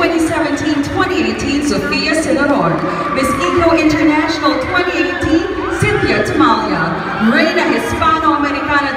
2017-2018 Sofia Sinador, Miss Eco International 2018 Cynthia Tamalia, Reina Hispano-Americana